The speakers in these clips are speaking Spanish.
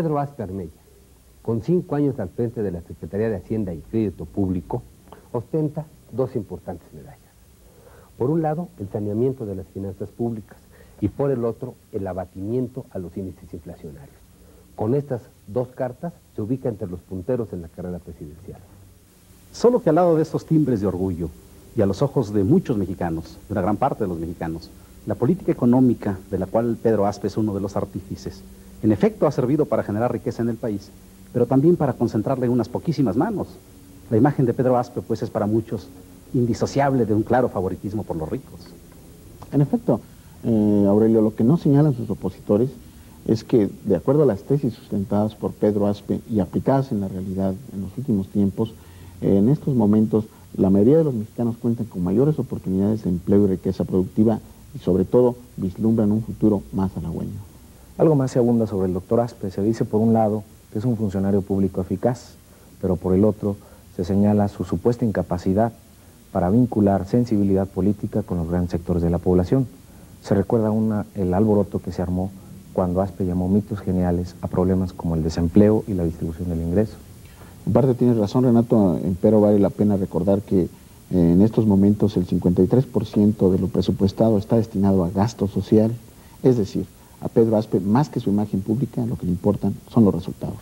Pedro Aspe Armella, con cinco años al frente de la Secretaría de Hacienda y Crédito Público, ostenta dos importantes medallas. Por un lado, el saneamiento de las finanzas públicas y por el otro, el abatimiento a los índices inflacionarios. Con estas dos cartas se ubica entre los punteros en la carrera presidencial. Solo que al lado de estos timbres de orgullo y a los ojos de muchos mexicanos, de una gran parte de los mexicanos, la política económica de la cual Pedro Aspe es uno de los artífices, en efecto ha servido para generar riqueza en el país, pero también para concentrarla en unas poquísimas manos. La imagen de Pedro Aspe, pues, es para muchos indisociable de un claro favoritismo por los ricos. En efecto, eh, Aurelio, lo que no señalan sus opositores es que, de acuerdo a las tesis sustentadas por Pedro Aspe y aplicadas en la realidad en los últimos tiempos, en estos momentos la mayoría de los mexicanos cuentan con mayores oportunidades de empleo y riqueza productiva y sobre todo vislumbran un futuro más halagüeño. Algo más se abunda sobre el doctor Aspe. Se dice por un lado que es un funcionario público eficaz, pero por el otro se señala su supuesta incapacidad para vincular sensibilidad política con los grandes sectores de la población. Se recuerda una, el alboroto que se armó cuando Aspe llamó mitos geniales a problemas como el desempleo y la distribución del ingreso. En parte tienes razón, Renato, pero vale la pena recordar que eh, en estos momentos el 53% de lo presupuestado está destinado a gasto social, es decir, a Pedro Aspe, más que su imagen pública, lo que le importan son los resultados.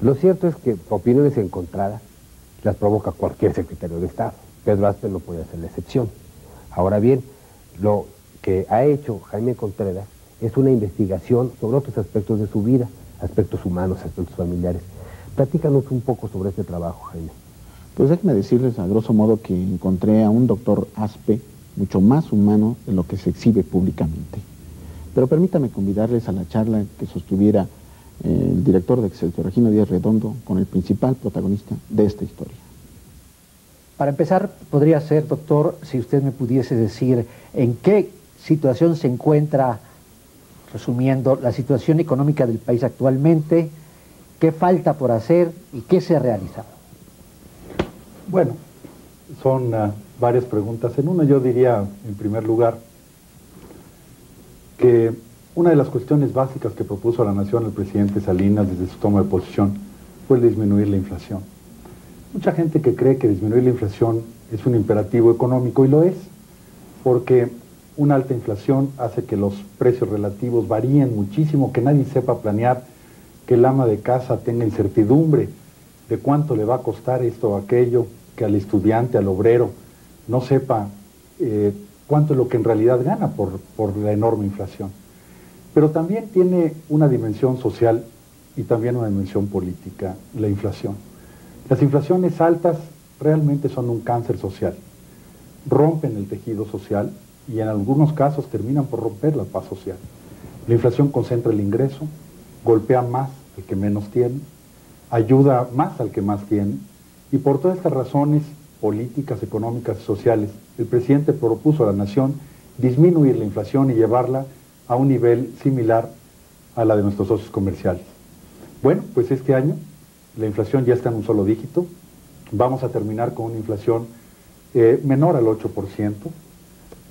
Lo cierto es que opiniones encontradas las provoca cualquier secretario de Estado. Pedro Aspe no puede ser la excepción. Ahora bien, lo que ha hecho Jaime Contreras es una investigación sobre otros aspectos de su vida, aspectos humanos, aspectos familiares. Platícanos un poco sobre este trabajo, Jaime. Pues déjenme decirles a grosso modo que encontré a un doctor Aspe mucho más humano de lo que se exhibe públicamente. Pero permítame convidarles a la charla que sostuviera eh, el director de Excelsior, Regino Díaz Redondo, con el principal protagonista de esta historia. Para empezar, podría ser, doctor, si usted me pudiese decir en qué situación se encuentra, resumiendo, la situación económica del país actualmente, qué falta por hacer y qué se ha realizado. Bueno, son uh, varias preguntas. En una yo diría, en primer lugar, que una de las cuestiones básicas que propuso a la Nación el presidente Salinas desde su toma de posición fue disminuir la inflación. Mucha gente que cree que disminuir la inflación es un imperativo económico y lo es, porque una alta inflación hace que los precios relativos varíen muchísimo, que nadie sepa planear, que el ama de casa tenga incertidumbre de cuánto le va a costar esto o aquello, que al estudiante, al obrero, no sepa eh, cuánto es lo que en realidad gana por, por la enorme inflación. Pero también tiene una dimensión social y también una dimensión política, la inflación. Las inflaciones altas realmente son un cáncer social. Rompen el tejido social y en algunos casos terminan por romper la paz social. La inflación concentra el ingreso, golpea más al que menos tiene, ayuda más al que más tiene y por todas estas razones políticas, económicas y sociales, el presidente propuso a la nación disminuir la inflación y llevarla a un nivel similar a la de nuestros socios comerciales. Bueno, pues este año la inflación ya está en un solo dígito, vamos a terminar con una inflación eh, menor al 8%,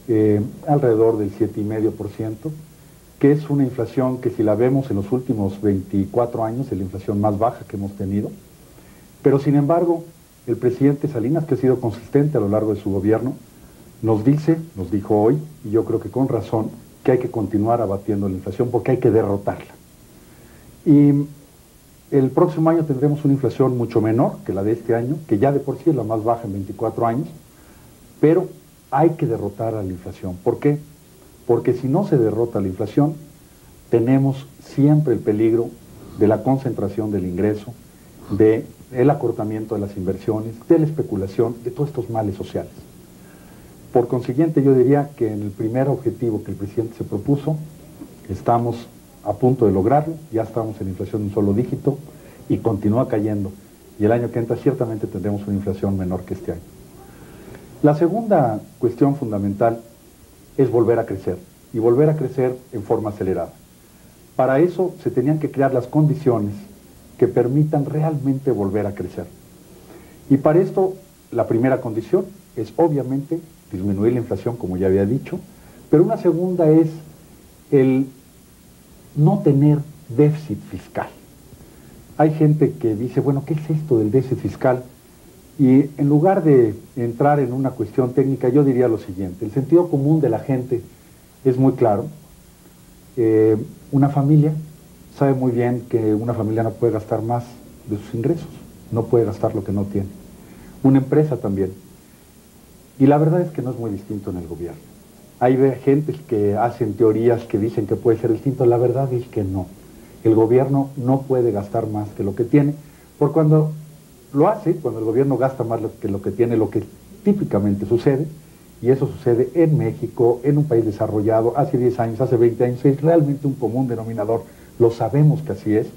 eh, alrededor del 7,5%, que es una inflación que si la vemos en los últimos 24 años es la inflación más baja que hemos tenido, pero sin embargo el presidente Salinas, que ha sido consistente a lo largo de su gobierno, nos dice, nos dijo hoy, y yo creo que con razón, que hay que continuar abatiendo la inflación porque hay que derrotarla. Y el próximo año tendremos una inflación mucho menor que la de este año, que ya de por sí es la más baja en 24 años, pero hay que derrotar a la inflación. ¿Por qué? Porque si no se derrota la inflación, tenemos siempre el peligro de la concentración del ingreso, del el acortamiento de las inversiones, de la especulación, de todos estos males sociales. Por consiguiente, yo diría que en el primer objetivo que el presidente se propuso, estamos a punto de lograrlo, ya estamos en inflación de un solo dígito y continúa cayendo. Y el año que entra ciertamente tendremos una inflación menor que este año. La segunda cuestión fundamental es volver a crecer y volver a crecer en forma acelerada. Para eso se tenían que crear las condiciones que permitan realmente volver a crecer. Y para esto la primera condición es obviamente disminuir la inflación, como ya había dicho, pero una segunda es el no tener déficit fiscal. hay gente que dice, bueno, ¿qué es esto del déficit fiscal? Y en lugar de entrar en una cuestión técnica, yo diría lo siguiente, el sentido común de la gente es muy claro. Eh, una familia sabe muy bien que una familia no puede gastar más de sus ingresos, no puede gastar lo que no tiene. Una empresa también. Y la verdad es que no es muy distinto en el gobierno. Hay gente que hacen teorías que dicen que puede ser distinto, la verdad es que no. El gobierno no puede gastar más que lo que tiene, por cuando lo hace, cuando el gobierno gasta más que lo que tiene, lo que típicamente sucede, y eso sucede en México, en un país desarrollado, hace 10 años, hace 20 años, es realmente un común denominador, lo sabemos que así es,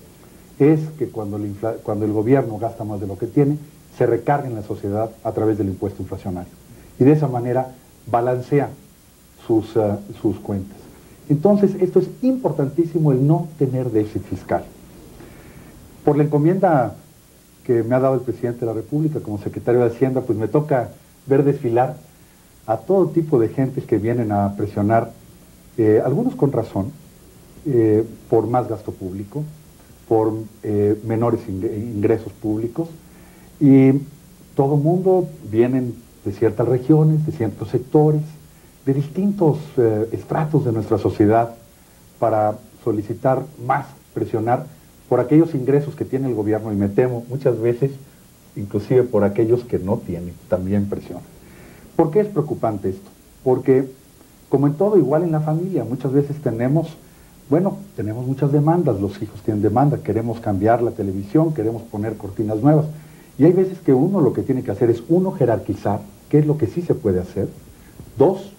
es que cuando el, cuando el gobierno gasta más de lo que tiene, se recarga en la sociedad a través del impuesto inflacionario. Y de esa manera balancea sus, uh, sus cuentas. Entonces, esto es importantísimo, el no tener déficit fiscal. Por la encomienda que me ha dado el presidente de la República como secretario de Hacienda, pues me toca ver desfilar a todo tipo de gentes que vienen a presionar, eh, algunos con razón, eh, por más gasto público, por eh, menores ingresos públicos, y todo mundo vienen de ciertas regiones, de ciertos sectores, de distintos estratos de nuestra sociedad para solicitar más, presionar por aquellos ingresos que tiene el gobierno y me temo muchas veces inclusive por aquellos que no tienen, también presión. ¿Por qué es preocupante esto? Porque como en todo, igual en la familia, muchas veces tenemos, bueno, tenemos muchas demandas, los hijos tienen demanda, queremos cambiar la televisión, queremos poner cortinas nuevas. Y hay veces que uno lo que tiene que hacer es, uno, jerarquizar, qué es lo que sí se puede hacer. Dos,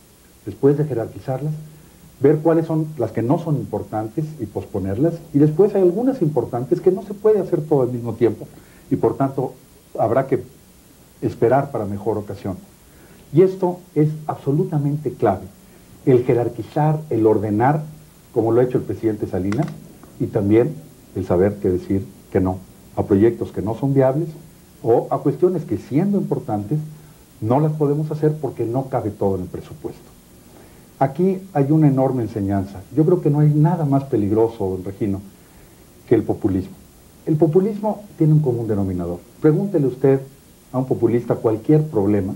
después de jerarquizarlas, ver cuáles son las que no son importantes y posponerlas, y después hay algunas importantes que no se puede hacer todo al mismo tiempo, y por tanto habrá que esperar para mejor ocasión. Y esto es absolutamente clave, el jerarquizar, el ordenar, como lo ha hecho el presidente Salinas, y también el saber qué decir que no a proyectos que no son viables o a cuestiones que siendo importantes no las podemos hacer porque no cabe todo en el presupuesto. Aquí hay una enorme enseñanza. Yo creo que no hay nada más peligroso, don Regino, que el populismo. El populismo tiene un común denominador. Pregúntele usted a un populista cualquier problema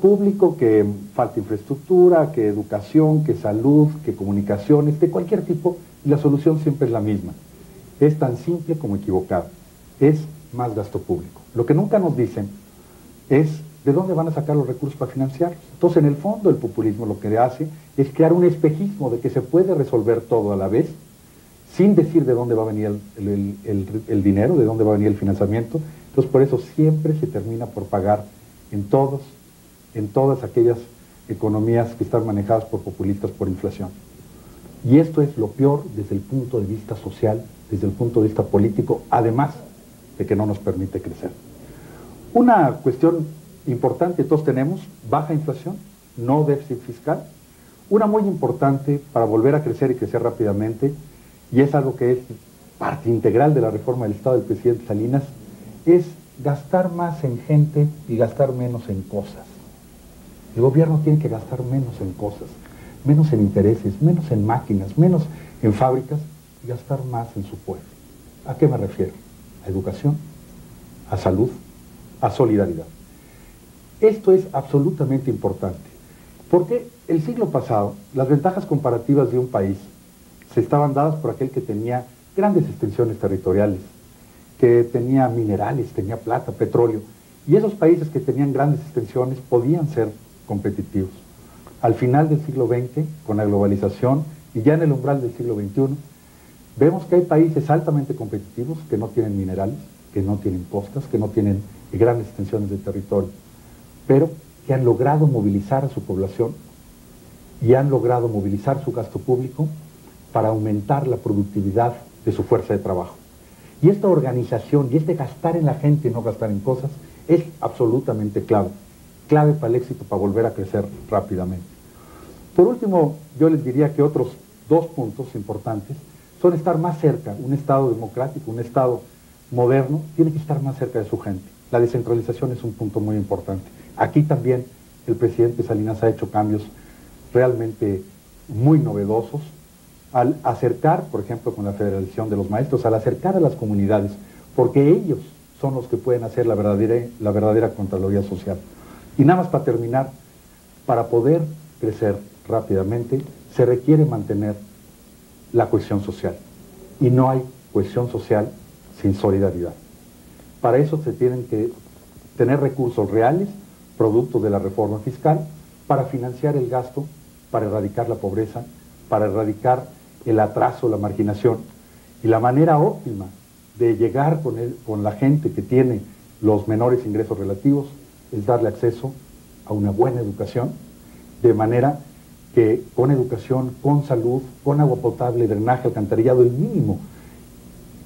público que falta infraestructura, que educación, que salud, que comunicaciones, de cualquier tipo, y la solución siempre es la misma. Es tan simple como equivocado. Es más gasto público. Lo que nunca nos dicen es ¿de dónde van a sacar los recursos para financiar? Entonces, en el fondo, el populismo lo que hace es crear un espejismo de que se puede resolver todo a la vez, sin decir de dónde va a venir el, dinero, de dónde va a venir el financiamiento. Entonces, por eso siempre se termina por pagar en todos, en todas aquellas economías que están manejadas por populistas por inflación. Y esto es lo peor desde el punto de vista social, desde el punto de vista político, además de que no nos permite crecer. Una cuestión importante, todos tenemos baja inflación, no déficit fiscal. Una muy importante para volver a crecer y crecer rápidamente, y es algo que es parte integral de la reforma del Estado del presidente Salinas, es gastar más en gente y gastar menos en cosas. El gobierno tiene que gastar menos en cosas, menos en intereses, menos en máquinas, menos en fábricas y gastar más en su pueblo. ¿A qué me refiero? A educación, a salud, a solidaridad. Esto es absolutamente importante, porque el siglo pasado las ventajas comparativas de un país se estaban dadas por aquel que tenía grandes extensiones territoriales, que tenía minerales, tenía plata, petróleo, y esos países que tenían grandes extensiones podían ser competitivos. Al final del siglo XX, con la globalización y ya en el umbral del siglo XXI, vemos que hay países altamente competitivos que no tienen minerales, que no tienen costas, que no tienen grandes extensiones de territorio pero que han logrado movilizar a su población y han logrado movilizar su gasto público para aumentar la productividad de su fuerza de trabajo. Y esta organización y este gastar en la gente y no gastar en cosas es absolutamente clave, clave para el éxito, para volver a crecer rápidamente. Por último, yo les diría que otros dos puntos importantes son estar más cerca, un Estado democrático, un Estado moderno, tiene que estar más cerca de su gente. La descentralización es un punto muy importante. Aquí también el presidente Salinas ha hecho cambios realmente muy novedosos al acercar, por ejemplo, con la federalización de los maestros, al acercar a las comunidades porque ellos son los que pueden hacer la verdadera, la verdadera Contraloría Social. Y nada más para terminar, para poder crecer rápidamente se requiere mantener la cohesión social. Y no hay cohesión social sin solidaridad. Para eso se tienen que tener recursos reales, producto de la reforma fiscal, para financiar el gasto, para erradicar la pobreza, para erradicar el atraso, la marginación. Y la manera óptima de llegar con, con la gente que tiene los menores ingresos relativos es darle acceso a una buena educación, de manera que con educación, con salud, con agua potable, drenaje, alcantarillado, el mínimo,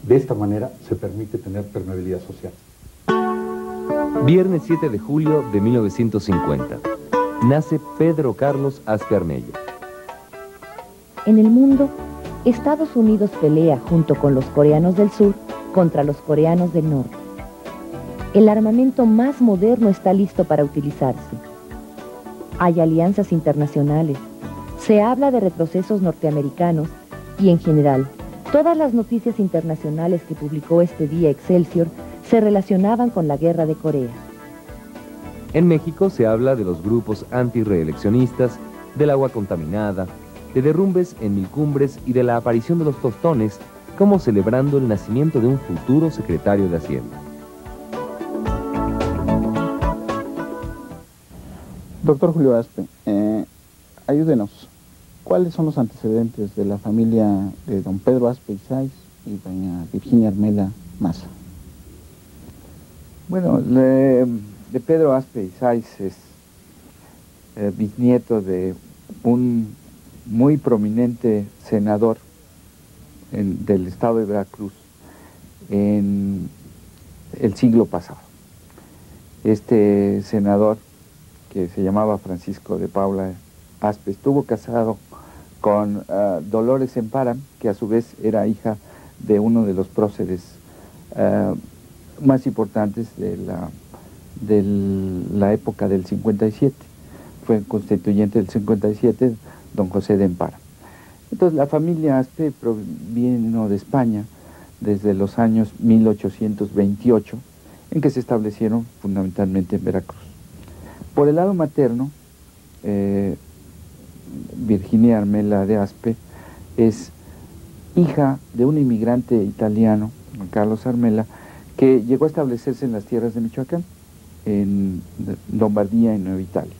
de esta manera se permite tener permeabilidad social. Viernes 7 de julio de 1950. Nace Pedro Carlos Aspe En el mundo, Estados Unidos pelea junto con los coreanos del sur contra los coreanos del norte. El armamento más moderno está listo para utilizarse. Hay alianzas internacionales. Se habla de retrocesos norteamericanos y en general, todas las noticias internacionales que publicó este día Excelsior se relacionaban con la guerra de Corea. En México se habla de los grupos antireeleccionistas, del agua contaminada, de derrumbes en mil cumbres y de la aparición de los tostones como celebrando el nacimiento de un futuro secretario de Hacienda. Doctor Julio Aspe, eh, ayúdenos. ¿Cuáles son los antecedentes de la familia de don Pedro Aspe Isais y doña Virginia Armela Maza? Bueno, de Pedro Aspe Isais es eh, bisnieto de un muy prominente senador del estado de Veracruz en el siglo pasado. Este senador, que se llamaba Francisco de Paula Aspe, estuvo casado con ah, Dolores Empara, que a su vez era hija de uno de los próceres ah, más importantes de la, de la época del 57. Fue constituyente del 57, don José de Empara. Entonces la familia Aspe proviene de España desde los años 1828, en que se establecieron fundamentalmente en Veracruz. Por el lado materno, eh, Virginia Armela de Aspe es hija de un inmigrante italiano, Carlos Armela, que llegó a establecerse en las tierras de Michoacán, en Lombardía, en Nueva Italia,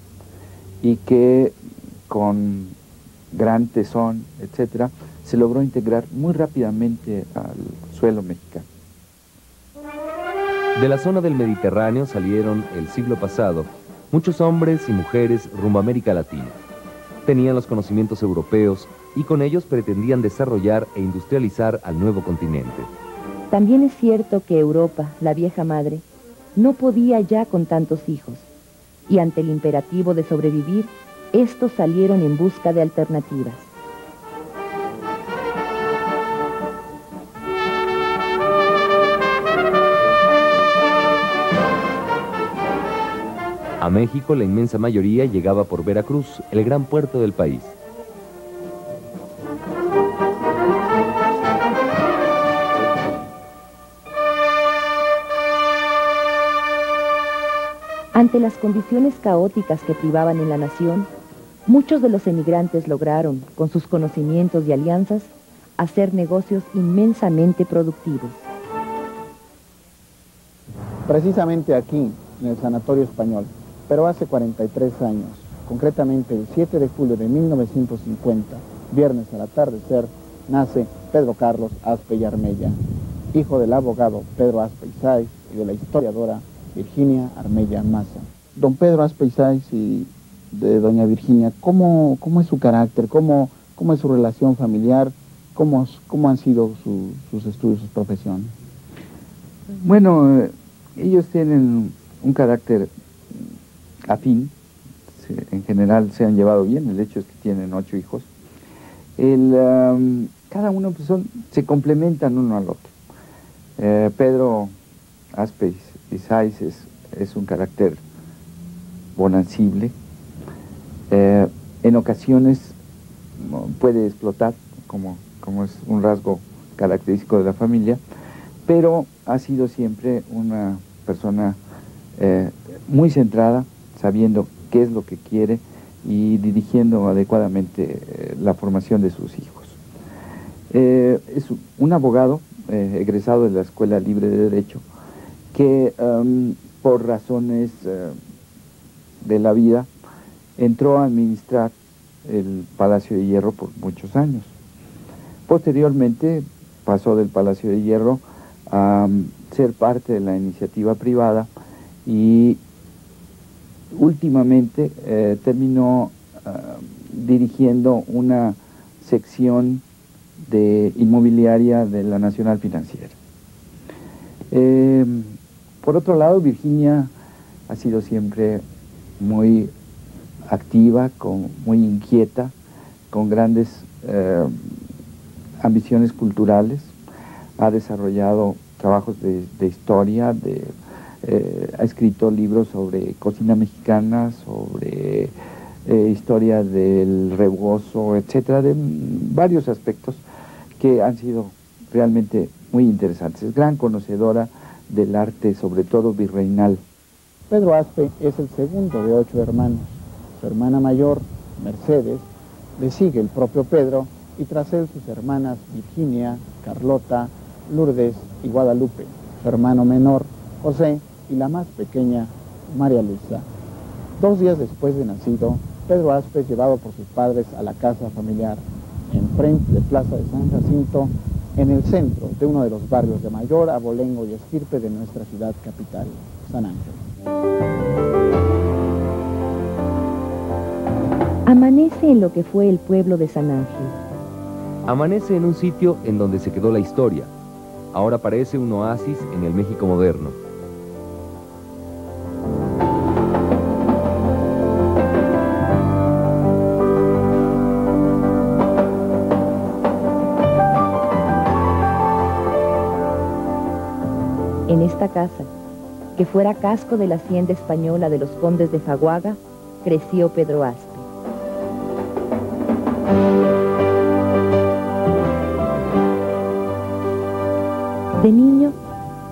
y que con gran tesón, etcétera, se logró integrar muy rápidamente al suelo mexicano. De la zona del Mediterráneo salieron el siglo pasado muchos hombres y mujeres rumbo a América Latina. Tenían los conocimientos europeos y con ellos pretendían desarrollar e industrializar al nuevo continente. También es cierto que Europa, la vieja madre, no podía ya con tantos hijos, y ante el imperativo de sobrevivir, estos salieron en busca de alternativas. A México la inmensa mayoría llegaba por Veracruz, el gran puerto del país. Ante las condiciones caóticas que privaban en la nación, Muchos de los emigrantes lograron, con sus conocimientos y alianzas, hacer negocios inmensamente productivos. Precisamente aquí, en el Sanatorio Español, pero hace 43 años, concretamente el 7 de julio de 1950, viernes al atardecer, nace Pedro Carlos Aspe y Armella, hijo del abogado Pedro Aspe Isais y de la historiadora Virginia Armella Maza. Don Pedro Aspe Isais y de doña Virginia, ¿cómo, cómo es su carácter? ¿Cómo, ¿Cómo es su relación familiar? ¿Cómo, cómo han sido sus estudios, sus profesiones? Bueno, eh, ellos tienen un carácter afín, en general se han llevado bien, el hecho es que tienen ocho hijos. Cada uno pues son, se complementan uno al otro. Eh, Pedro Aspe Isais es, es un carácter bonancible, eh, en ocasiones puede explotar, como, como es un rasgo característico de la familia, pero ha sido siempre una persona eh, muy centrada, sabiendo qué es lo que quiere y dirigiendo adecuadamente eh, la formación de sus hijos. Eh, es un abogado egresado de la Escuela Libre de Derecho que por razones de la vida entró a administrar el Palacio de Hierro por muchos años. Posteriormente pasó del Palacio de Hierro a ser parte de la iniciativa privada y últimamente eh, terminó uh, dirigiendo una sección de inmobiliaria de la Nacional Financiera. Eh, por otro lado, Virginia ha sido siempre muy activa, muy inquieta, con grandes eh, ambiciones culturales, ha desarrollado trabajos de, historia, de, eh, ha escrito libros sobre cocina mexicana, sobre eh, historia del rebozo, etcétera, de varios aspectos que han sido realmente muy interesantes. Es gran conocedora del arte, sobre todo virreinal. Pedro Aspe es el segundo de ocho hermanos. Su hermana mayor, Mercedes, le sigue el propio Pedro y tras él sus hermanas Virginia, Carlota, Lourdes y Guadalupe, su hermano menor, José, y la más pequeña, María Luisa. Dos días después de nacido, Pedro Aspe es llevado por sus padres a la casa familiar, enfrente de Plaza de San Jacinto, en el centro de uno de los barrios de mayor abolengo y estirpe de nuestra ciudad capital, San Ángel. Amanece en lo que fue el pueblo de San Ángel. Amanece en un sitio en donde se quedó la historia. Ahora parece un oasis en el México moderno. Casa, que fuera casco de la hacienda española de los condes de Faguaga, creció Pedro Aspe. De niño,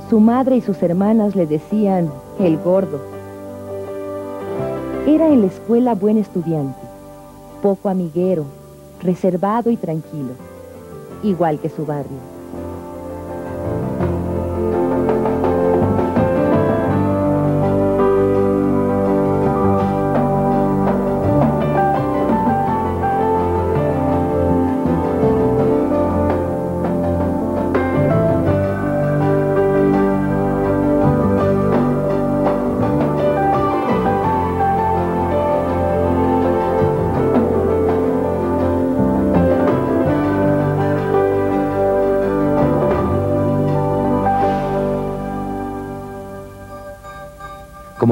su madre y sus hermanas le decían el gordo. Era en la escuela buen estudiante, poco amiguero, reservado y tranquilo, igual que su barrio.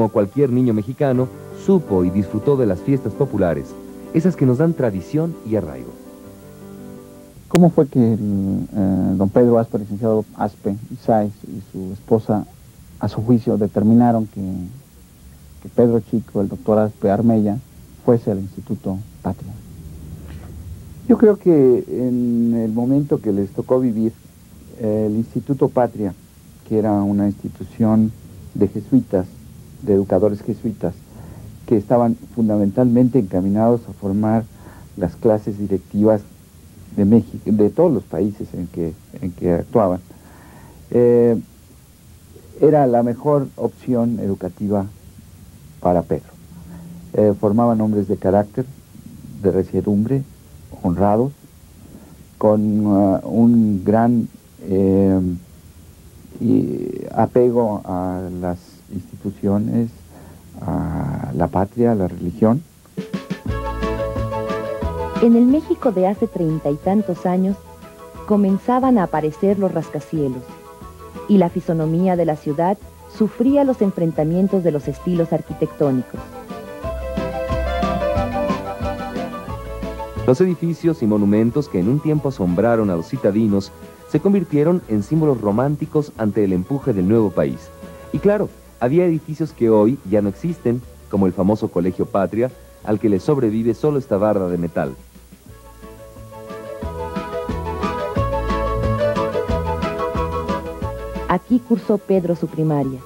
Como cualquier niño mexicano, supo y disfrutó de las fiestas populares, esas que nos dan tradición y arraigo. ¿Cómo fue que eh, don Pedro Aspe, licenciado Aspe Sáez y su esposa, a su juicio, determinaron que, que Pedro Chico, el doctor Aspe Armella, fuese al Instituto Patria? Yo creo que en el momento que les tocó vivir, el Instituto Patria, que era una institución de jesuitas, de educadores jesuitas que estaban fundamentalmente encaminados a formar las clases directivas de México, de todos los países en que, en que actuaban. Eh, era la mejor opción educativa para Pedro. Eh, formaban hombres de carácter, de resiedumbre, honrados, con uh, un gran eh, apego a las instituciones, a la patria, a la religión. En el México de hace treinta y tantos años comenzaban a aparecer los rascacielos y la fisonomía de la ciudad sufría los enfrentamientos de los estilos arquitectónicos. Los edificios y monumentos que en un tiempo asombraron a los citadinos se convirtieron en símbolos románticos ante el empuje del nuevo país. Y claro, había edificios que hoy ya no existen, como el famoso Colegio Patria, al que le sobrevive solo esta barra de metal. Aquí cursó Pedro su primaria.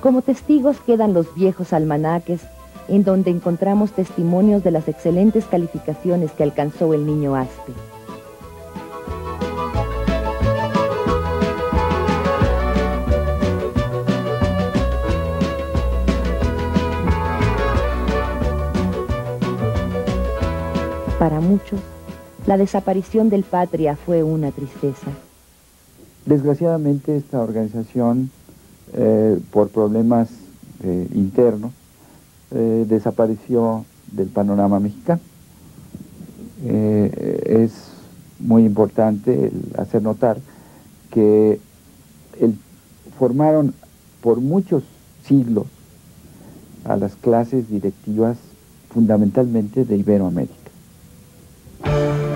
Como testigos quedan los viejos almanaques en donde encontramos testimonios de las excelentes calificaciones que alcanzó el niño Aspe. La desaparición del Patria fue una tristeza. Desgraciadamente esta organización, eh, por problemas eh, internos, eh, desapareció del panorama mexicano. es muy importante hacer notar que formaron por muchos siglos a las clases directivas fundamentalmente de Iberoamérica.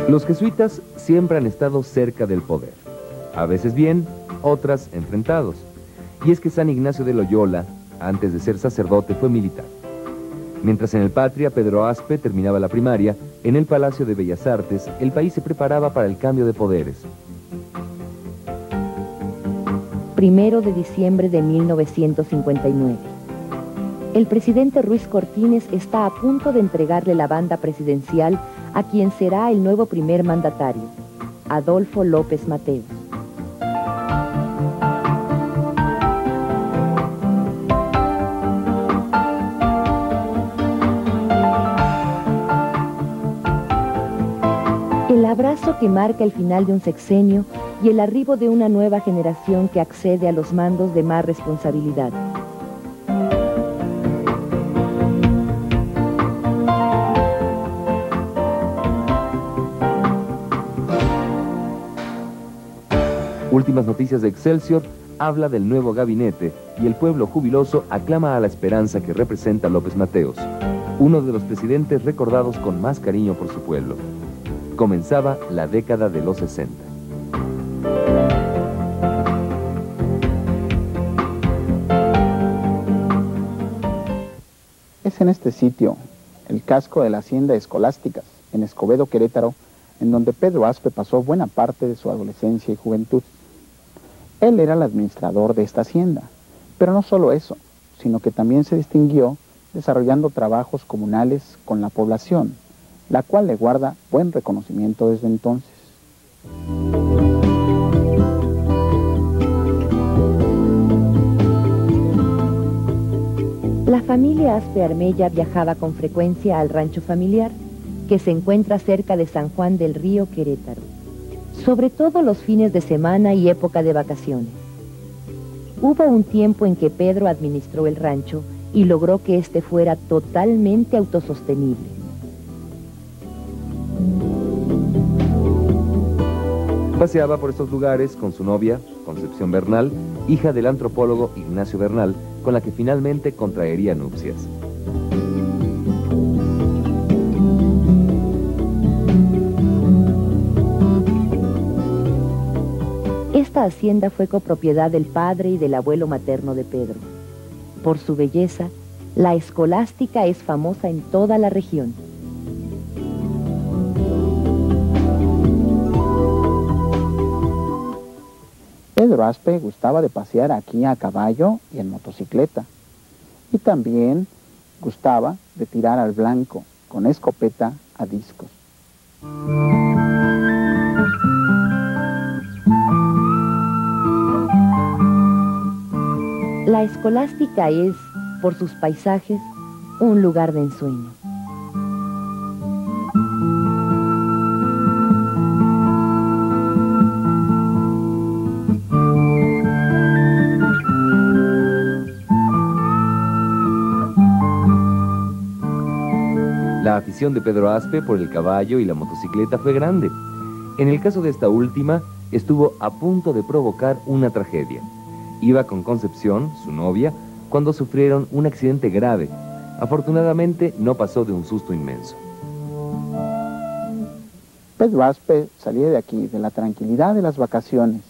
Los jesuitas siempre han estado cerca del poder, a veces bien, otras enfrentados. Y es que San Ignacio de Loyola, antes de ser sacerdote, fue militar. Mientras en el Patria Pedro Aspe terminaba la primaria, en el Palacio de Bellas Artes el país se preparaba para el cambio de poderes. Primero de diciembre de 1959. El presidente Ruiz Cortines está a punto de entregarle la banda presidencial a quien será el nuevo primer mandatario, Adolfo López Mateos. El abrazo que marca el final de un sexenio y el arribo de una nueva generación que accede a los mandos de más responsabilidad. Noticias de Excelsior habla del nuevo gabinete y el pueblo jubiloso aclama a la esperanza que representa López Mateos, uno de los presidentes recordados con más cariño por su pueblo. Comenzaba la década de los 60. Es en este sitio, el casco de la hacienda Escolásticas, en Escobedo, Querétaro, en donde Pedro Aspe pasó buena parte de su adolescencia y juventud. Él era el administrador de esta hacienda, pero no solo eso, sino que también se distinguió desarrollando trabajos comunales con la población, la cual le guarda buen reconocimiento desde entonces. La familia Aspe Armella viajaba con frecuencia al rancho familiar, que se encuentra cerca de San Juan del Río Querétaro sobre todo los fines de semana y época de vacaciones. Hubo un tiempo en que Pedro administró el rancho y logró que éste fuera totalmente autosostenible. Paseaba por estos lugares con su novia, Concepción Bernal, hija del antropólogo Ignacio Bernal, con la que finalmente contraería nupcias. Hacienda fue copropiedad del padre y del abuelo materno de Pedro. Por su belleza, la escolástica es famosa en toda la región. Pedro Aspe gustaba de pasear aquí a caballo y en motocicleta. Y también gustaba de tirar al blanco con escopeta a discos. La escolástica es, por sus paisajes, un lugar de ensueño. La afición de Pedro Aspe por el caballo y la motocicleta fue grande. En el caso de esta última, estuvo a punto de provocar una tragedia. Iba con Concepción, su novia, cuando sufrieron un accidente grave. Afortunadamente no pasó de un susto inmenso. Pedro Aspe salía de aquí, de la tranquilidad de las vacaciones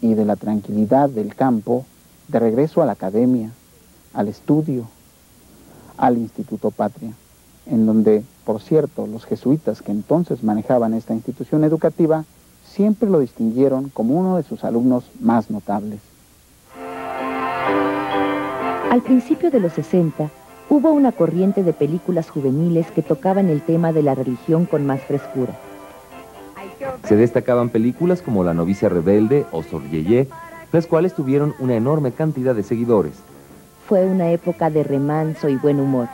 y de la tranquilidad del campo, de regreso a la academia, al estudio, al Instituto Patria, en donde, por cierto, los jesuitas que entonces manejaban esta institución educativa siempre lo distinguieron como uno de sus alumnos más notables. Al principio de los 60, hubo una corriente de películas juveniles que tocaban el tema de la religión con más frescura. Se destacaban películas como La novicia rebelde o Sor Yeye, las cuales tuvieron una enorme cantidad de seguidores. Fue una época de remanso y buen humor.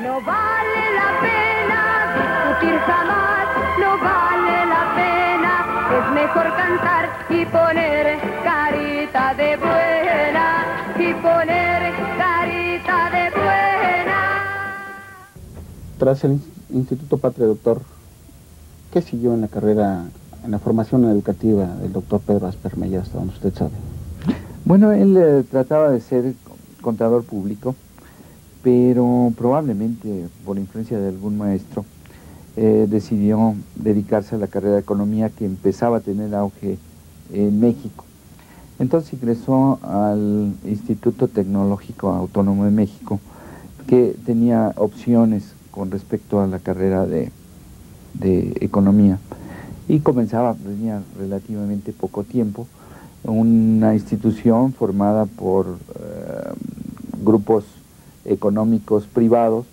No vale la pena discutir jamás, no vale la pena, es mejor cantar y poner Tras el Instituto Patria Doctor, ¿qué siguió en la carrera, en la formación educativa del doctor Pedro Aspermella, hasta donde usted sabe? Bueno, él eh, trataba de ser contador público, pero probablemente por influencia de algún maestro eh, decidió dedicarse a la carrera de economía que empezaba a tener auge en México. Entonces ingresó al Instituto Tecnológico Autónomo de México, que tenía opciones con respecto a la carrera de, economía. Y comenzaba, tenía relativamente poco tiempo, una institución formada por eh, grupos económicos privados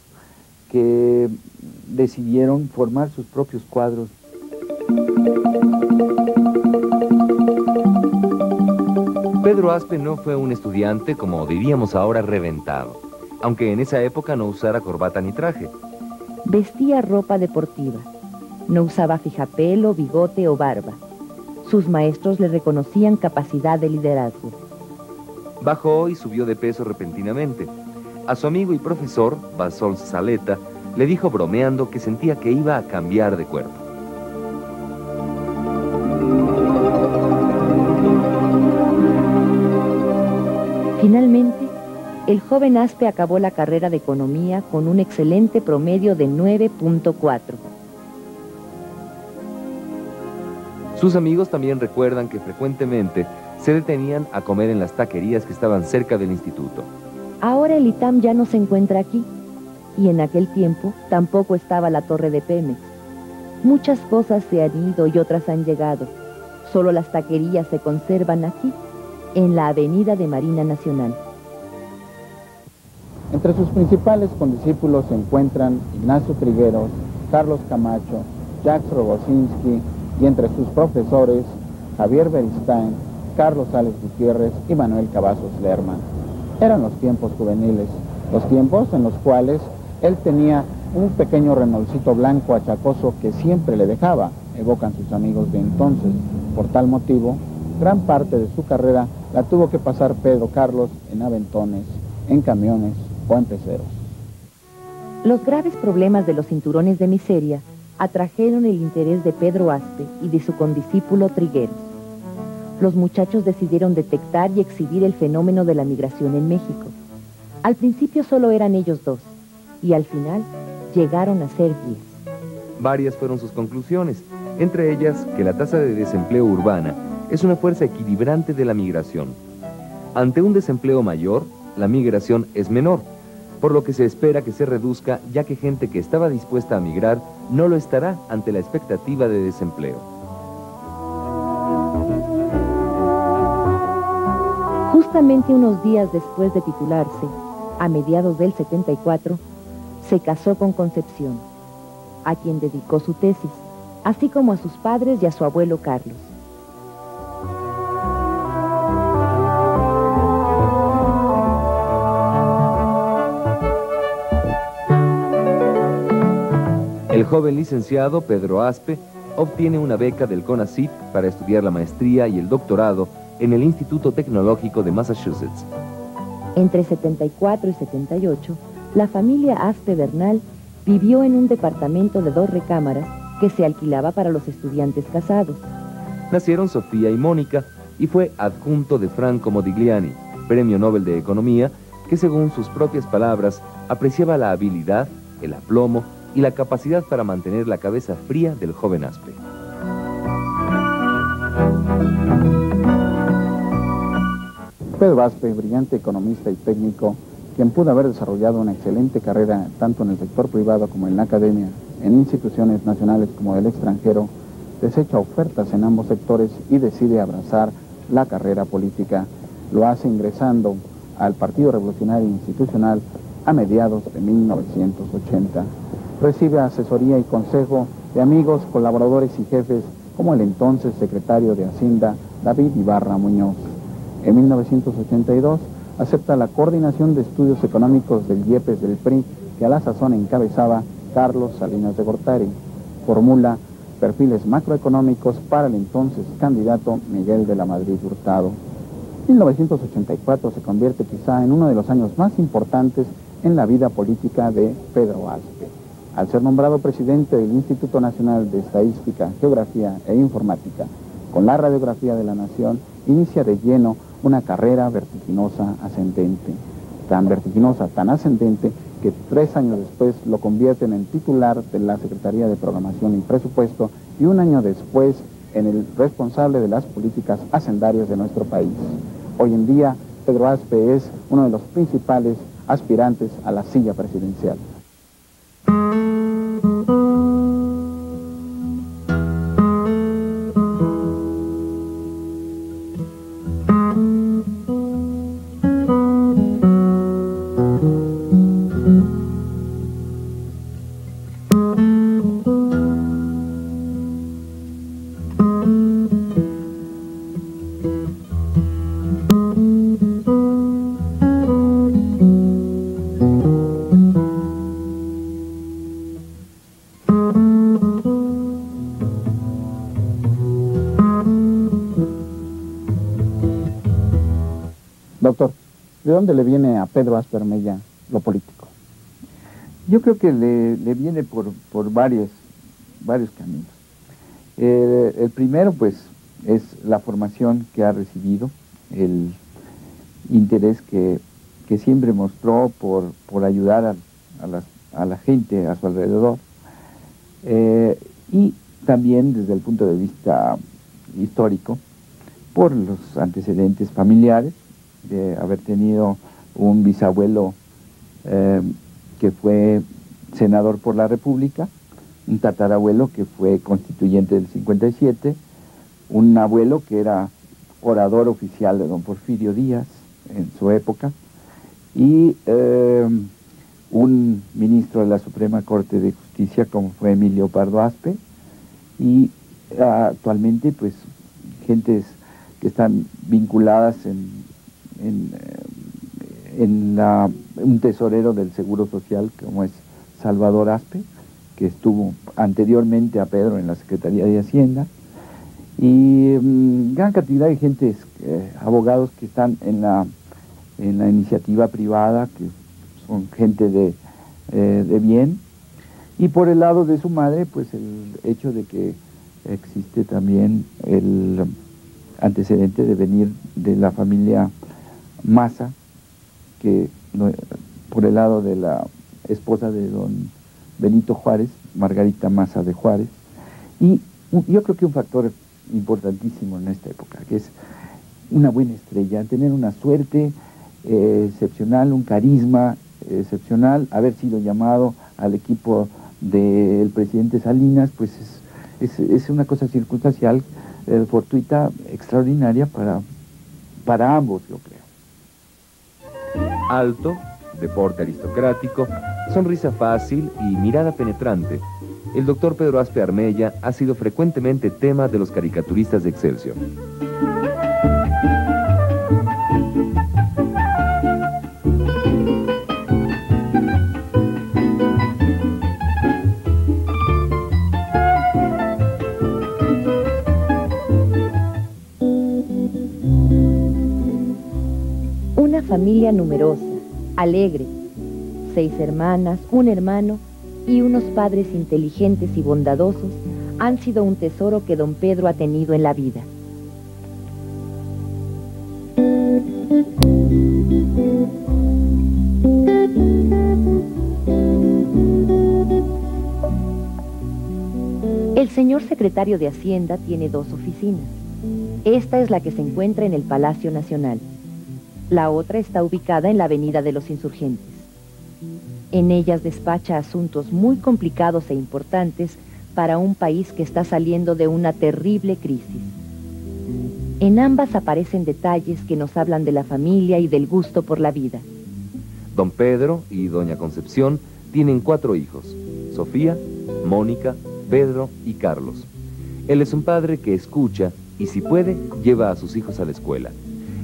que decidieron formar sus propios cuadros. Pedro Aspe no fue un estudiante, como diríamos ahora, reventado, aunque en esa época no usara corbata ni traje. Vestía ropa deportiva. No usaba fijapelo, bigote o barba. Sus maestros le reconocían capacidad de liderazgo. Bajó y subió de peso repentinamente. A su amigo y profesor, Basol Saleta, le dijo bromeando que sentía que iba a cambiar de cuerpo. Finalmente, el joven Aspe acabó la carrera de economía con un excelente promedio de 9.4. Sus amigos también recuerdan que frecuentemente se detenían a comer en las taquerías que estaban cerca del instituto. Ahora el ITAM ya no se encuentra aquí y en aquel tiempo tampoco estaba la torre de Pemex. Muchas cosas se han ido y otras han llegado. Solo las taquerías se conservan aquí, en la avenida de Marina Nacional. Entre sus principales condiscípulos se encuentran Ignacio Trigueros, Carlos Camacho, Jacques Rogosinski y entre sus profesores Javier Beristain, Carlos Alex Gutiérrez y Manuel Cavazos Lerman. Eran los tiempos juveniles, los tiempos en los cuales él tenía un pequeño renolcito blanco achacoso que siempre le dejaba, evocan sus amigos de entonces. Por tal motivo, gran parte de su carrera la tuvo que pasar Pedro Carlos en aventones, en camiones peceros. Los graves problemas de los cinturones de miseria atrajeron el interés de Pedro Aspe y de su condiscípulo Trigueros. Los muchachos decidieron detectar y exhibir el fenómeno de la migración en México. Al principio solo eran ellos dos, y al final llegaron a ser diez. Varias fueron sus conclusiones, entre ellas que la tasa de desempleo urbana es una fuerza equilibrante de la migración. Ante un desempleo mayor, la migración es menor, por lo que se espera que se reduzca ya que gente que estaba dispuesta a migrar no lo estará ante la expectativa de desempleo. Justamente unos días después de titularse, a mediados del 74, se casó con Concepción, a quien dedicó su tesis, así como a sus padres y a su abuelo Carlos. El joven licenciado Pedro Aspe obtiene una beca del CONACYT para estudiar la maestría y el doctorado en el Instituto Tecnológico de Massachusetts. Entre 74 y 78, la familia Aspe Bernal vivió en un departamento de dos recámaras que se alquilaba para los estudiantes casados. Nacieron Sofía y Mónica y fue adjunto de Franco Modigliani, premio Nobel de Economía, que según sus propias palabras apreciaba la habilidad, el aplomo y la capacidad para mantener la cabeza fría del joven Aspe. Pedro Aspe, brillante economista y técnico, quien pudo haber desarrollado una excelente carrera tanto en el sector privado como en la academia, en instituciones nacionales como del extranjero, desecha ofertas en ambos sectores y decide abrazar la carrera política. Lo hace ingresando al Partido Revolucionario Institucional a mediados de 1980. Recibe asesoría y consejo de amigos, colaboradores y jefes como el entonces secretario de Hacienda David Ibarra Muñoz. En 1982 acepta la coordinación de estudios económicos del IEPES del PRI que a la sazón encabezaba Carlos Salinas de Gortari. Formula perfiles macroeconómicos para el entonces candidato Miguel de la Madrid Hurtado. 1984 se convierte quizá en uno de los años más importantes en la vida política de Pedro Aspe. Al ser nombrado presidente del Instituto Nacional de Estadística, Geografía e Informática, con la radiografía de la nación, inicia de lleno una carrera vertiginosa ascendente. Tan vertiginosa, tan ascendente, que tres años después lo convierten en titular de la Secretaría de Programación y Presupuesto y un año después en el responsable de las políticas hacendarias de nuestro país. Hoy en día, Pedro Aspe es uno de los principales aspirantes a la silla presidencial. ¿De dónde le viene a Pedro Aspermella lo político? Yo creo que le, le viene por, por varios, varios caminos. Eh, el primero, pues, es la formación que ha recibido, el interés que, que siempre mostró por, por ayudar a, a, la gente a su alrededor. Eh, y también desde el punto de vista histórico, por los antecedentes familiares, de haber tenido un bisabuelo eh, que fue senador por la República, un tatarabuelo que fue constituyente del 57, un abuelo que era orador oficial de don Porfirio Díaz en su época, y eh, un ministro de la Suprema Corte de Justicia como fue Emilio Pardo Aspe, y ah, actualmente pues gentes que están vinculadas en, en, eh, en la- un tesorero del Seguro Social como es Salvador Aspe, que estuvo anteriormente a Pedro en la Secretaría de Hacienda, y mm, gran cantidad de gentes, eh, abogados que están en la, en la iniciativa privada, que son gente de, eh, de bien, y por el lado de su madre, pues el hecho de que existe también el antecedente de venir de la familia Maza, que por el lado de la esposa de don Benito Juárez, Margarita Maza de Juárez, y yo creo que un factor importantísimo en esta época, que es una buena estrella, tener una suerte eh, excepcional, un carisma excepcional, haber sido llamado al equipo del presidente Salinas, pues es, es- es una cosa circunstancial, eh, fortuita, extraordinaria para, para ambos, yo creo. Alto, deporte aristocrático, sonrisa fácil y mirada penetrante. El doctor Pedro Aspe Armella ha sido frecuentemente tema de los caricaturistas de Excelsior. Familia numerosa, alegre, seis hermanas, un hermano y unos padres inteligentes y bondadosos han sido un tesoro que don Pedro ha tenido en la vida. El señor secretario de Hacienda tiene dos oficinas. Esta es la que se encuentra en el Palacio Nacional. La otra está ubicada en la Avenida de los Insurgentes. En ellas despacha asuntos muy complicados e importantes para un país que está saliendo de una terrible crisis. En ambas aparecen detalles que nos hablan de la familia y del gusto por la vida. Don Pedro y doña Concepción tienen cuatro hijos, Sofía, Mónica, Pedro y Carlos. Él es un padre que escucha y si puede, lleva a sus hijos a la escuela.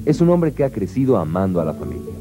Es un hombre que ha crecido amando a la familia.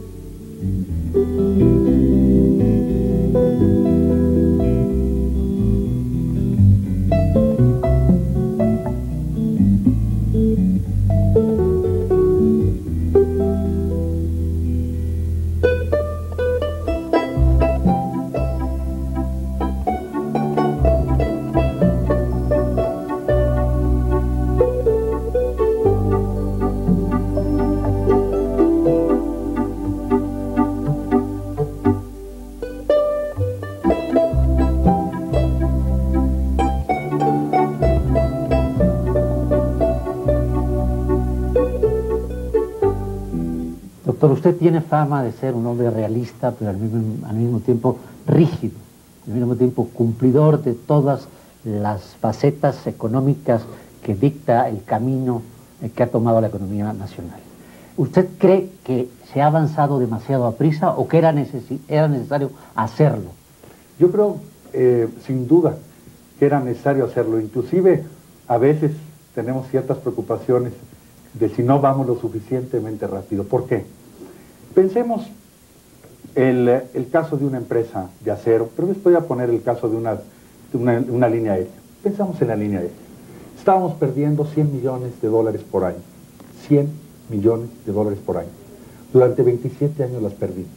Tiene fama de ser un hombre realista, pero al mismo, al mismo tiempo rígido, al mismo tiempo cumplidor de todas las facetas económicas que dicta el camino eh, que ha tomado la economía nacional. ¿Usted cree que se ha avanzado demasiado a prisa o que era, necesi- era necesario hacerlo? Yo creo, eh, sin duda, que era necesario hacerlo. Inclusive, a veces tenemos ciertas preocupaciones de si no vamos lo suficientemente rápido. ¿Por qué? Pensemos el, el caso de una empresa de acero, pero les voy a poner el caso de una, una, una línea aérea. Pensamos en la línea aérea. Estábamos perdiendo 100 millones de dólares por año. 100 millones de dólares por año. Durante 27 años las perdimos.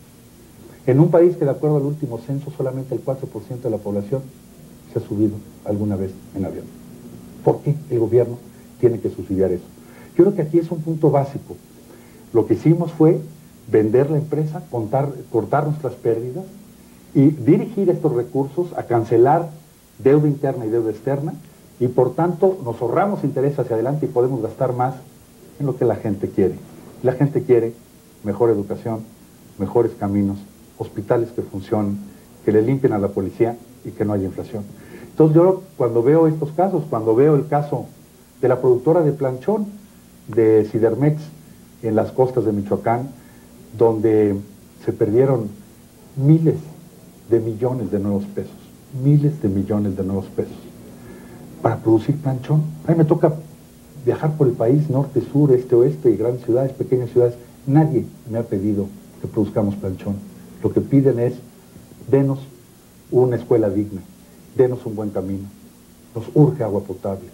En un país que de acuerdo al último censo solamente el 4% de la población se ha subido alguna vez en avión. ¿Por qué el gobierno tiene que subsidiar eso? Yo creo que aquí es un punto básico. Lo que hicimos fue vender la empresa, contar, cortar nuestras pérdidas y dirigir estos recursos a cancelar deuda interna y deuda externa y por tanto nos ahorramos interés hacia adelante y podemos gastar más en lo que la gente quiere. La gente quiere mejor educación, mejores caminos, hospitales que funcionen, que le limpien a la policía y que no haya inflación. Entonces yo cuando veo estos casos, cuando veo el caso de la productora de planchón de Sidermex en las costas de Michoacán, donde se perdieron miles de millones de nuevos pesos, miles de millones de nuevos pesos para producir planchón. A mí me toca viajar por el país, norte, sur, este, oeste, y grandes ciudades, pequeñas ciudades. Nadie me ha pedido que produzcamos planchón. Lo que piden es, denos una escuela digna, denos un buen camino. Nos urge agua potable,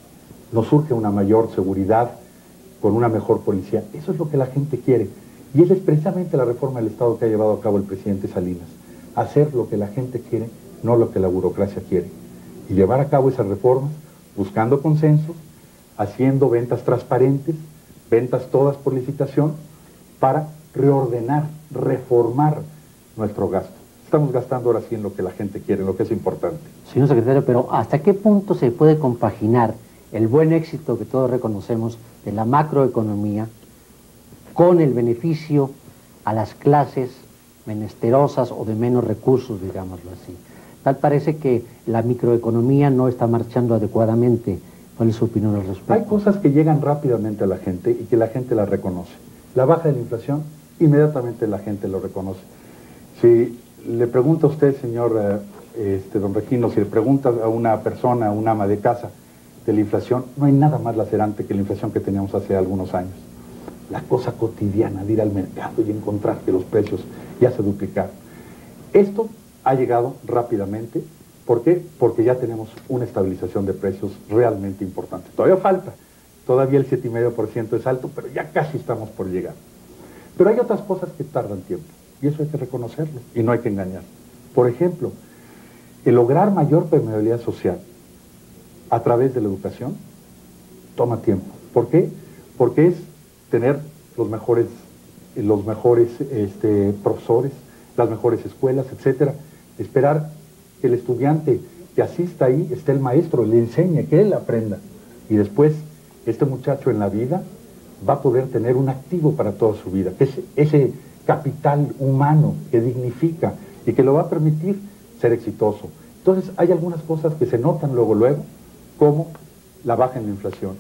nos urge una mayor seguridad con una mejor policía. Eso es lo que la gente quiere. Y esa es precisamente la reforma del Estado que ha llevado a cabo el presidente Salinas. Hacer lo que la gente quiere, no lo que la burocracia quiere. Y llevar a cabo esas reformas buscando consensos, haciendo ventas transparentes, ventas todas por licitación, para reordenar, reformar nuestro gasto. Estamos gastando ahora sí en lo que la gente quiere, en lo que es importante. Señor secretario, pero ¿hasta qué punto se puede compaginar el buen éxito que todos reconocemos de la macroeconomía con el beneficio a las clases menesterosas o de menos recursos, digámoslo así? Tal parece que la microeconomía no está marchando adecuadamente. ¿Cuál es su opinión al respecto? Hay cosas que llegan rápidamente a la gente y que la gente las reconoce. La baja de la inflación, inmediatamente la gente lo reconoce. Si le pregunta a usted, señor eh, este, don Requino, si le pregunta a una persona, a una ama de casa, de la inflación, no hay nada más lacerante que la inflación que teníamos hace algunos años. La cosa cotidiana de ir al mercado y encontrar que los precios ya se duplicaron. Esto ha llegado rápidamente. ¿Por qué? Porque ya tenemos una estabilización de precios realmente importante. Todavía falta. Todavía el 7,5% es alto, pero ya casi estamos por llegar. Pero hay otras cosas que tardan tiempo. Y eso hay que reconocerlo. Y no hay que engañar. Por ejemplo, el lograr mayor permeabilidad social a través de la educación toma tiempo. ¿Por qué? Porque es tener los mejores, los mejores este, profesores, las mejores escuelas, etcétera. Esperar que el estudiante que asista ahí esté el maestro, le enseñe, que él aprenda. Y después, este muchacho en la vida va a poder tener un activo para toda su vida, que es ese capital humano que dignifica y que lo va a permitir ser exitoso. Entonces hay algunas cosas que se notan luego, luego, como la baja en la inflación.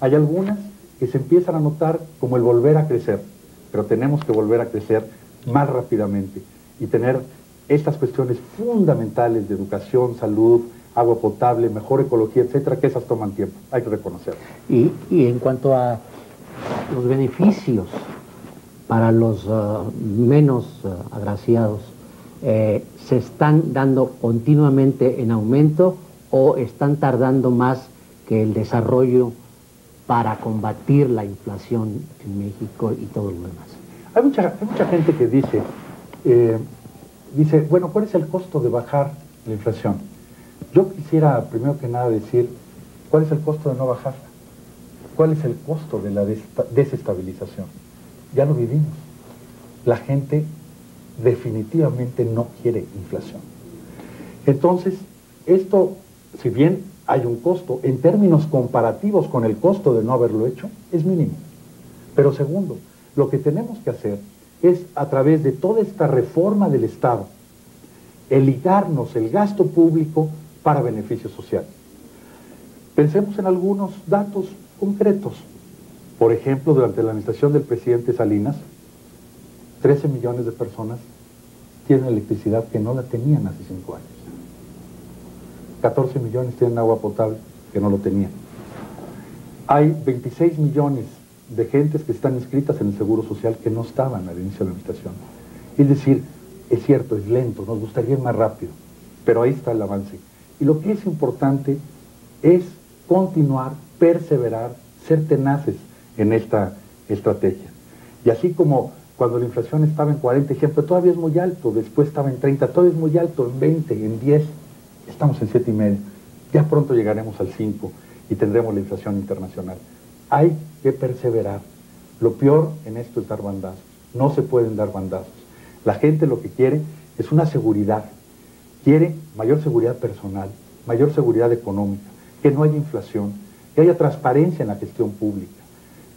Hay algunas que se empiezan a notar como el volver a crecer, pero tenemos que volver a crecer más rápidamente y tener estas cuestiones fundamentales de educación, salud, agua potable, mejor ecología, etcétera, que esas toman tiempo, hay que reconocerlo. Y, y en cuanto a los beneficios para los uh, menos uh, agraciados, eh, ¿se están dando continuamente en aumento o están tardando más que el desarrollo para combatir la inflación en México y todo lo demás? Hay mucha, gente que dice, eh, dice, bueno, ¿cuál es el costo de bajar la inflación? Yo quisiera, primero que nada, decir, ¿cuál es el costo de no bajarla? ¿Cuál es el costo de la desestabilización? Ya lo vivimos. La gente definitivamente no quiere inflación. Entonces, esto, si bien hay un costo, en términos comparativos con el costo de no haberlo hecho, es mínimo. Pero segundo, lo que tenemos que hacer es, a través de toda esta reforma del Estado, el ligarnos el gasto público para beneficio social. Pensemos en algunos datos concretos. Por ejemplo, durante la administración del presidente Salinas, 13 millones de personas tienen electricidad que no la tenían hace 5 años. 14 millones tienen agua potable que no lo tenían. Hay 26 millones de gentes que están inscritas en el Seguro Social que no estaban al inicio de la administración. Es decir, es cierto, es lento, nos gustaría ir más rápido, pero ahí está el avance. Y lo que es importante es continuar, perseverar, ser tenaces en esta estrategia. Y así como cuando la inflación estaba en 40, ejemplo, todavía es muy alto, después estaba en 30, todavía es muy alto, en 20, en 10, estamos en 7 y medio. Ya pronto llegaremos al 5 y tendremos la inflación internacional. Hay que perseverar. Lo peor en esto es dar bandazos. No se pueden dar bandazos. La gente lo que quiere es una seguridad. Quiere mayor seguridad personal, mayor seguridad económica, que no haya inflación, que haya transparencia en la gestión pública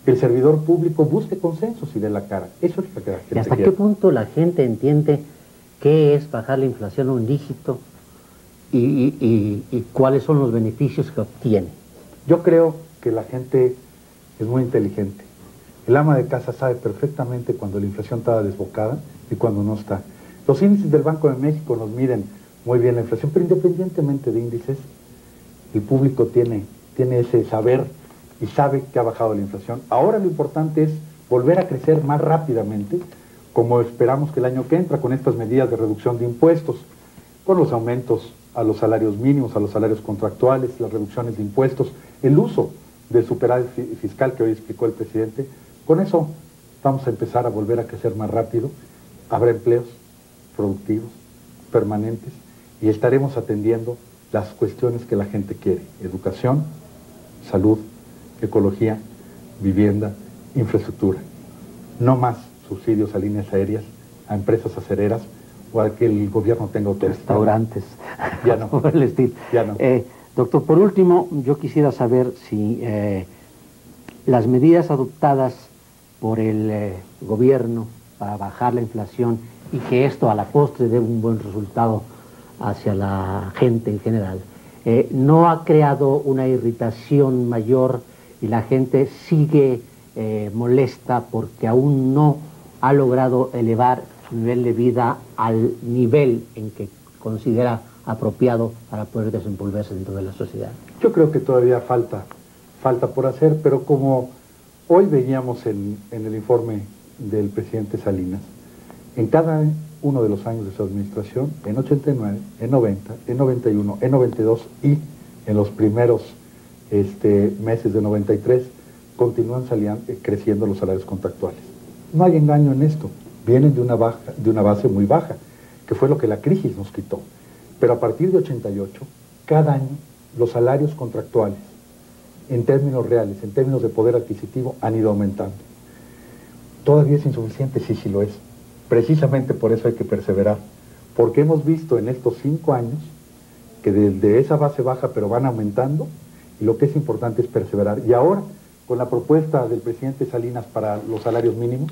que el servidor público busque consensos y dé la cara. Eso es lo que la gente ¿Y hasta qué punto la gente entiende qué es bajar la inflación a un dígito y, cuáles son los beneficios que obtiene? Yo creo que la gente es muy inteligente. El ama de casa sabe perfectamente cuando la inflación está desbocada y cuando no está. Los índices del Banco de México nos miden muy bien la inflación, pero independientemente de índices, el público tiene, tiene ese saber y sabe que ha bajado la inflación. Ahora lo importante es volver a crecer más rápidamente, como esperamos que el año que entra, con estas medidas de reducción de impuestos, con los aumentos a los salarios mínimos, a los salarios contractuales, las reducciones de impuestos, el uso del superávit fiscal que hoy explicó el presidente, con eso vamos a empezar a volver a crecer más rápido, habrá empleos productivos, permanentes, y estaremos atendiendo las cuestiones que la gente quiere, educación, salud, ecología, vivienda, infraestructura. No más subsidios a líneas aéreas, a empresas acereras o a que el gobierno tenga autoridad. Restaurantes. Ya no. el estilo. Ya no. Eh, doctor, por último, yo quisiera saber si eh, las medidas adoptadas por el eh, gobierno para bajar la inflación y que esto a la postre dé un buen resultado hacia la gente en general, no ha creado una irritación mayor y la gente sigue molesta porque aún no ha logrado elevar nivel de vida al nivel en que considera apropiado para poder desenvolverse dentro de la sociedad. Yo creo que todavía falta, falta por hacer, pero como hoy veíamos en, en el informe del presidente Salinas, en cada uno de los años de su administración, en 89, en 90, en 91, en 92 y en los primeros este, meses de 93, continúan saliendo, eh, creciendo los salarios contractuales. No hay engaño en esto, vienen de una, de una base muy baja, que fue lo que la crisis nos quitó. Pero a partir de 88, cada año los salarios contractuales, en términos reales, en términos de poder adquisitivo, han ido aumentando. ¿Todavía es insuficiente? Sí, sí lo es. Precisamente por eso hay que perseverar, porque hemos visto en estos cinco años que desde esa base baja, pero van aumentando, y lo que es importante es perseverar. Y ahora, con la propuesta del presidente Salinas para los salarios mínimos,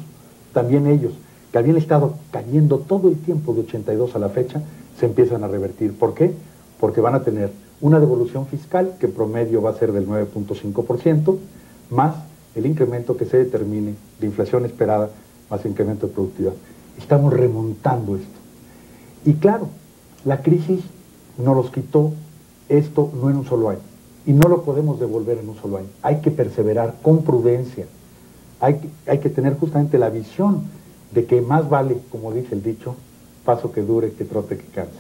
también ellos, que habían estado cayendo todo el tiempo de 82 a la fecha, se empiezan a revertir. ¿Por qué? porque van a tener una devolución fiscal que en promedio va a ser del 9.5%, más el incremento que se determine de inflación esperada, más incremento de productividad. Estamos remontando esto. Y claro, la crisis nos los quitó esto no en un solo año. Y no lo podemos devolver en un solo año. Hay que perseverar con prudencia. Hay que, hay que tener justamente la visión de que más vale, como dice el dicho, paso que dure que trote que canse.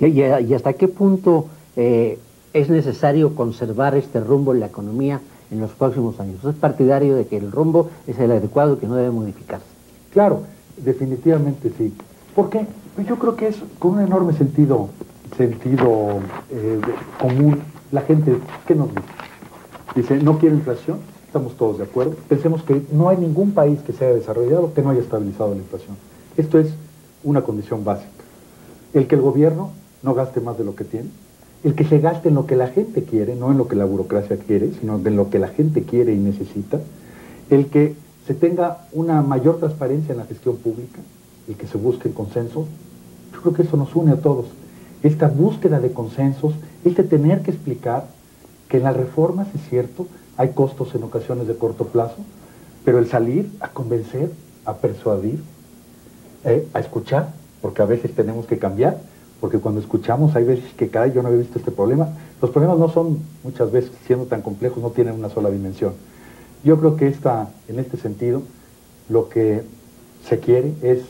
¿Y, y- y hasta qué punto eh, es necesario conservar este rumbo en la economía en los próximos años? ¿Es partidario de que el rumbo es el adecuado y que no debe modificarse? Claro, definitivamente sí. ¿Por qué? Pues yo creo que es con un enorme sentido, sentido eh, común. La gente, ¿qué nos dice? Dice, no quiero inflación, estamos todos de acuerdo. Pensemos que no hay ningún país que se haya desarrollado que no haya estabilizado la inflación. Esto es una condición básica. El que el gobierno no gaste más de lo que tiene, el que se gaste en lo que la gente quiere, no en lo que la burocracia quiere, sino en lo que la gente quiere y necesita, el que se tenga una mayor transparencia en la gestión pública, el que se busquen consensos, yo creo que eso nos une a todos. Esta búsqueda de consensos, este tener que explicar que en las reformas, es cierto, hay costos en ocasiones de corto plazo, pero el salir a convencer, a persuadir, eh, a escuchar, porque a veces tenemos que cambiar, porque cuando escuchamos hay veces que cae, yo no había visto este problema. Los problemas no son muchas veces, siendo tan complejos, no tienen una sola dimensión. Yo creo que esta, en este sentido, lo que se quiere es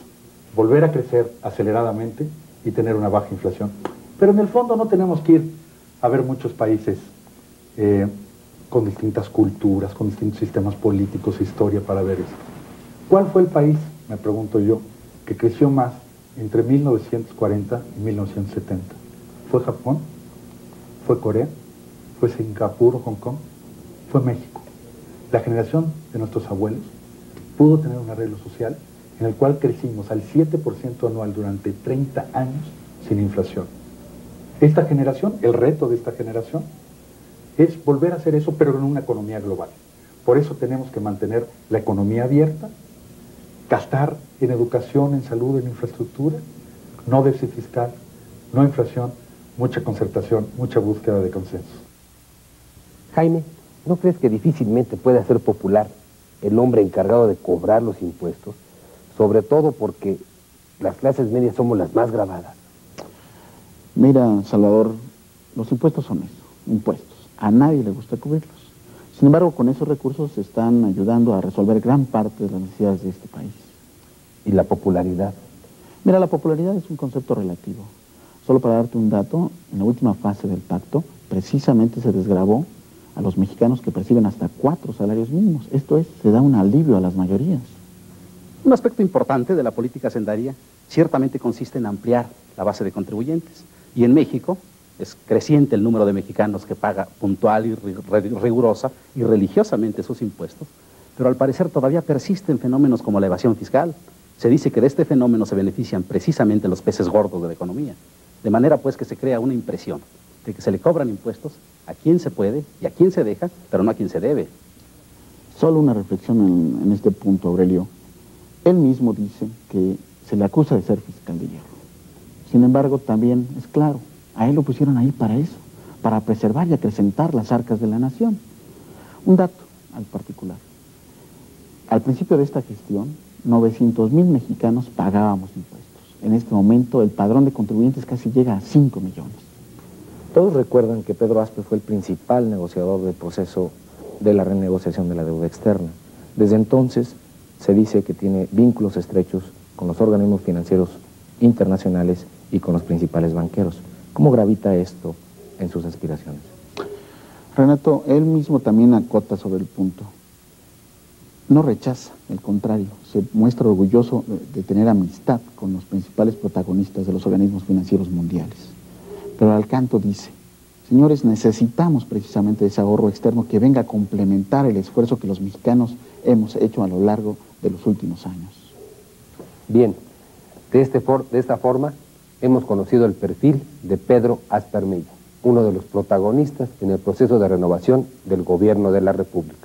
volver a crecer aceleradamente y tener una baja inflación. Pero en el fondo no tenemos que ir a ver muchos países eh, con distintas culturas, con distintos sistemas políticos, historia para ver esto. ¿Cuál fue el país, me pregunto yo, que creció más entre 1940 y 1970? ¿Fue Japón? ¿Fue Corea? ¿Fue Singapur o Hong Kong? ¿Fue México? La generación de nuestros abuelos pudo tener un arreglo social en el cual crecimos al 7% anual durante 30 años sin inflación. Esta generación, el reto de esta generación, es volver a hacer eso, pero en una economía global. Por eso tenemos que mantener la economía abierta, gastar en educación, en salud, en infraestructura, no déficit fiscal, no inflación, mucha concertación, mucha búsqueda de consenso. Jaime, ¿no crees que difícilmente puede ser popular el hombre encargado de cobrar los impuestos? Sobre todo porque las clases medias somos las más grabadas. Mira, Salvador, los impuestos son eso, impuestos. A nadie le gusta cubrirlos. Sin embargo, con esos recursos se están ayudando a resolver gran parte de las necesidades de este país. ¿Y la popularidad? Mira, la popularidad es un concepto relativo. Solo para darte un dato, en la última fase del pacto, precisamente se desgrabó a los mexicanos que perciben hasta cuatro salarios mínimos. Esto es, se da un alivio a las mayorías. Un aspecto importante de la política sendaria ciertamente consiste en ampliar la base de contribuyentes. Y en México es creciente el número de mexicanos que paga puntual y ri- ri- rigurosa y religiosamente sus impuestos, pero al parecer todavía persisten fenómenos como la evasión fiscal. Se dice que de este fenómeno se benefician precisamente los peces gordos de la economía. De manera pues que se crea una impresión de que se le cobran impuestos a quien se puede y a quien se deja, pero no a quien se debe. Solo una reflexión en, en este punto, Aurelio. Él mismo dice que se le acusa de ser fiscal de hierro. Sin embargo, también es claro, a él lo pusieron ahí para eso, para preservar y acrecentar las arcas de la nación. Un dato al particular. Al principio de esta gestión, 900 mil mexicanos pagábamos impuestos. En este momento, el padrón de contribuyentes casi llega a 5 millones. Todos recuerdan que Pedro Aspe fue el principal negociador del proceso de la renegociación de la deuda externa. Desde entonces se dice que tiene vínculos estrechos con los organismos financieros internacionales y con los principales banqueros. ¿Cómo gravita esto en sus aspiraciones? Renato, él mismo también acota sobre el punto. No rechaza, al contrario, se muestra orgulloso de, tener amistad con los principales protagonistas de los organismos financieros mundiales. Pero al canto dice, señores, necesitamos precisamente ese ahorro externo que venga a complementar el esfuerzo que los mexicanos hemos hecho a lo largo de los últimos años. Bien, de, este for- de esta forma hemos conocido el perfil de Pedro Aspermilla, uno de los protagonistas en el proceso de renovación del gobierno de la República.